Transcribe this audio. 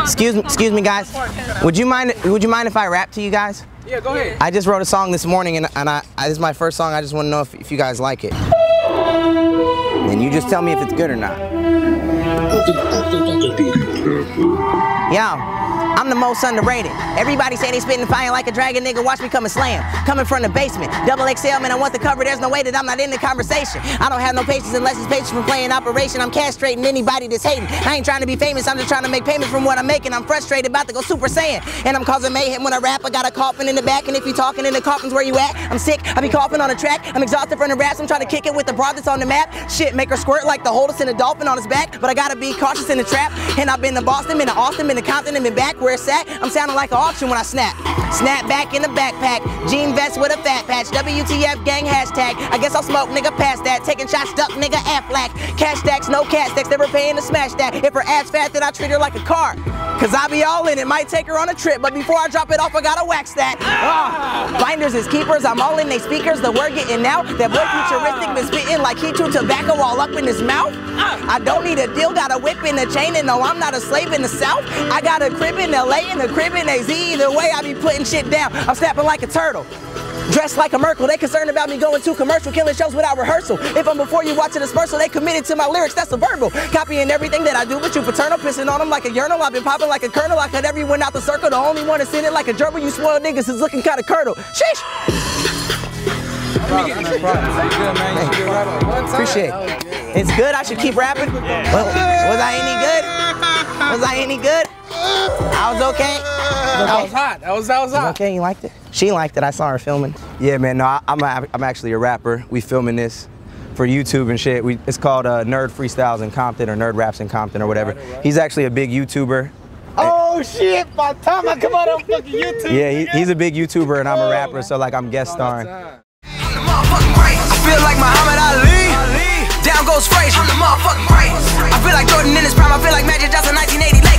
Excuse me, excuse me, guys. Would you mind? Would you mind if I rap to you guys? Yeah, go ahead. I just wrote a song this morning, and, and I, I this is my first song. I just want to know if, if you guys like it. And you just tell me if it's good or not. Yeah. I'm the most underrated. Everybody say they spitting fire like a dragon, nigga. Watch me come and slam. Coming from the basement. Double XL, man, I want the cover. There's no way that I'm not in the conversation. I don't have no patience unless it's patience from playing operation. I'm castrating anybody that's hating. I ain't trying to be famous, I'm just trying to make payments from what I'm making. I'm frustrated, about to go Super Saiyan. And I'm causing mayhem when I rap. I got a coffin in the back, and if you talking in the coffins where you at, I'm sick. I be coughing on the track. I'm exhausted from the raps. I'm trying to kick it with the broad that's on the map. Shit, make her squirt like the holdest in a dolphin on his back. But I gotta be cautious in the trap. And I've been to Boston, been to Austin, been to Compton, and been back where at. I'm sounding like an auction when I snap. Snap back in the backpack. Jean vest with a fat patch. WTF gang hashtag. I guess I'll smoke, nigga, past that. Taking shots stuck, nigga, Aflac. Cash stacks, no cat stacks. Never paying to smash that. If her ass fat, then I treat her like a car. Cause I be all in it. Might take her on a trip, but before I drop it off, I gotta wax that. Ah. Is keepers. I'm all in they speakers. The word getting out. That boy futuristic been spitting like he chewed tobacco all up in his mouth. I don't need a deal. Got a whip in a chain, and no, I'm not a slave in the South. I got a crib in LA and a crib in AZ. Either way, I be putting shit down. I'm snapping like a turtle. Dressed like a Urkel, they concerned about me going to commercial, killing shows without rehearsal. If I'm before you watching a dispersal, they committed to my lyrics, that's a verbal. Copying everything that I do, but you paternal, pissing on them like a urinal. I've been popping like a kernel, I cut everyone out the circle. The only one that's in it like a gerbil, you spoiled niggas is looking kinda curdle. Sheesh! Appreciate it. It's good, I should keep rapping. Was, was I any good? Was I any good? I was okay. That was hot. That was that was Was hot. okay, you liked it? She liked it, I saw her filming. Yeah, man, no, I, I'm, a, I'm actually a rapper. We filming this for YouTube and shit. We, it's called uh, Nerd Freestyles in Compton or Nerd Raps in Compton or whatever. He's actually a big YouTuber. Oh shit! By the time I come out on fucking YouTube. Yeah, he, he's a big YouTuber and I'm a rapper, so like I'm guest starring. I feel like Muhammad Ali. Down goes Frazier. I'm the motherfucking greatest. I feel like Jordan in his prime. I feel like Magic Johnson 1980.